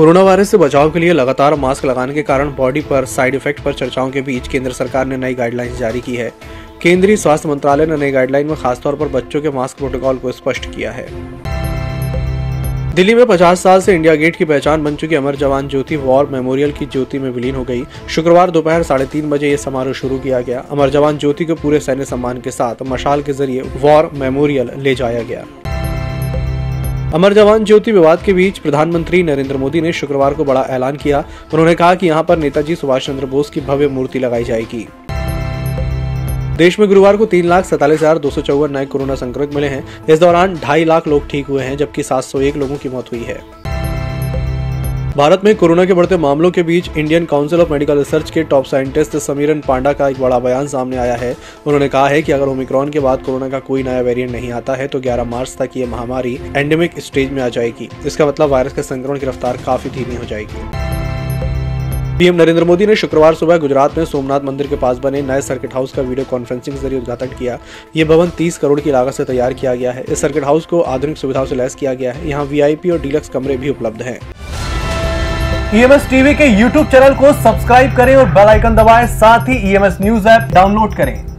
Corona virus से बचाव के लिए लगातार मास्क लगाने के कारण बॉडी पर साइड इफ़ेक्ट पर चर्चाओं के बीच केंद्र सरकार ने नई गाइडलाइंस जारी की है। केंद्रीय स्वास्थ्य मंत्रालय ने नई गाइडलाइन में खासतौर पर बच्चों के मास्क प्रोटोकॉल को स्पष्ट किया है। दिल्ली में 50 साल से इंडिया गेट की पहचान बन चुकी अमर जवान ज्योति वॉर मेमोरियल की ज्योति में विलीन हो गई। शुक्रवार दोपहर साढ़े तीन बजे ये समारोह शुरू किया गया। अमर जवान ज्योति को पूरे सैन्य सम्मान के साथ मशाल के ज़रिए वॉर मेमोरियल ले जाया गया। अमर जवान ज्योति विवाद के बीच प्रधानमंत्री नरेंद्र मोदी ने शुक्रवार को बड़ा ऐलान किया। उन्होंने कहा कि यहाँ पर नेताजी सुभाष चंद्र बोस की भव्य मूर्ति लगाई जाएगी। देश में गुरुवार को तीन लाख सैतालीस हज़ार दो सौ चौवन नए कोरोना संक्रमित मिले हैं। इस दौरान ढाई लाख लोग ठीक हुए हैं, जबकि सात सौ एक लोगों की मौत हुई है। भारत में कोरोना के बढ़ते मामलों के बीच Indian council of medical research के टॉप साइंटिस्ट समीरन पांडा का एक बड़ा बयान सामने आया है। उन्होंने कहा है कि अगर ओमिक्रॉन के बाद कोरोना का कोई नया वेरिएंट नहीं आता है तो 11 मार्च तक ये महामारी एंडेमिक स्टेज में आ जाएगी। इसका मतलब वायरस के संक्रमण की रफ्तार काफ़ी धीमी हो जाएगी। पीएम नरेंद्र मोदी ने शुक्रवार सुबह गुजरात में सोमनाथ मंदिर के पास बने नए सर्किट हाउस का वीडियो कॉन्फ्रेंसिंग के ज़रिए उद्घाटन किया। ये भवन 30 करोड़ की लागत से तैयार किया गया है। इस सर्किट हाउस को आधुनिक सुविधाओं से लैस किया गया है। यहाँ वीआईपी और डीलक्स कमरे भी उपलब्ध हैं। ईएमएस टीवी के यूट्यूब चैनल को सब्सक्राइब करें और बेल आइकन दबाएँ। साथ ही ईएमएस न्यूज़ ऐप डाउनलोड करें।